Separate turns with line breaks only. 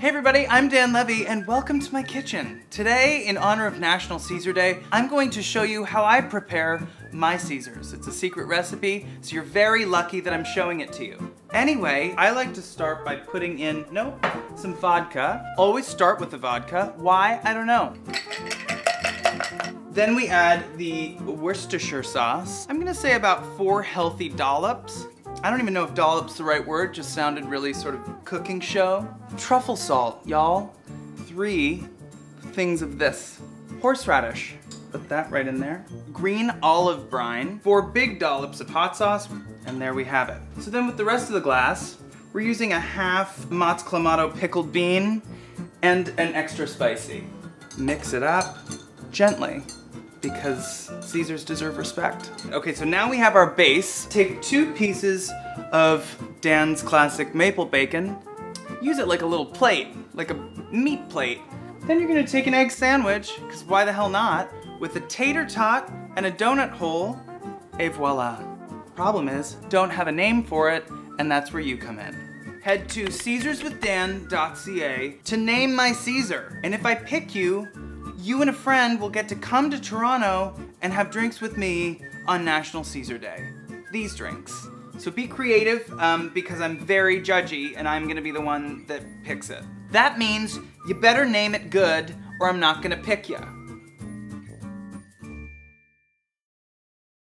Hey everybody, I'm Dan Levy and welcome to my kitchen. Today, in honor of National Caesar Day, I'm going to show you how I prepare my Caesars. It's a secret recipe, so you're very lucky that I'm showing it to you. Anyway, I like to start by putting in, nope, some vodka. Always start with the vodka. Why? I don't know. Then we add the Worcestershire sauce. I'm gonna say about four healthy dollops. I don't even know if dollop's the right word, just sounded really sort of cooking show. Truffle salt, y'all. Three things of this. Horseradish, put that right in there. Green olive brine, four big dollops of hot sauce, and there we have it. So then with the rest of the glass, we're using a half Mott's Clamato pickled bean and an extra spicy. Mix it up gently because Caesars deserve respect. Okay, so now we have our base. Take two pieces of Dan's classic maple bacon, use it like a little plate, like a meat plate. Then you're gonna take an egg sandwich, because why the hell not, with a tater tot and a donut hole, et voila. Problem is, don't have a name for it, and that's where you come in. Head to caesarswithdan.ca to name my Caesar. And if I pick you, you and a friend will get to come to Toronto and have drinks with me on National Caesar Day. These drinks. So be creative um, because I'm very judgy and I'm gonna be the one that picks it. That means you better name it good or I'm not gonna pick you.